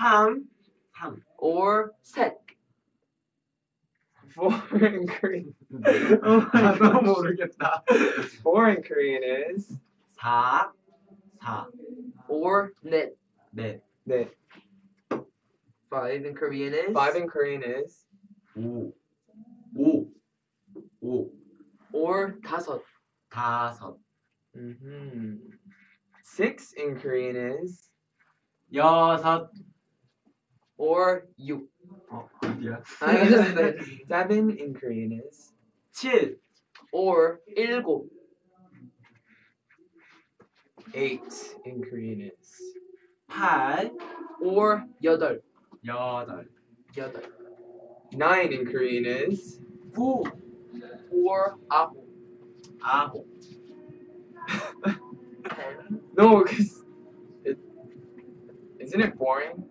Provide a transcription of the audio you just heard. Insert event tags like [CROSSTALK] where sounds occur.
3 3 or 셋. 4 in Korean. [LAUGHS] Oh my god, 모르겠다. 4 in Korean is 4 4 or 넷. 넷 네. 5 in Korean is 5 in Korean is 5 5 5 or 다섯. 다섯 mhm. 6 in Korean is 여섯 or 6. 어 어디야 아, 괜찮습니다. 7 in Korean is 7 or 일곱. 8 in Korean is 8 or 여덟. 여덟 여덟. 9 in Korean is 9 or 아홉. 아홉 10. [LAUGHS] No, because it isn't it boring?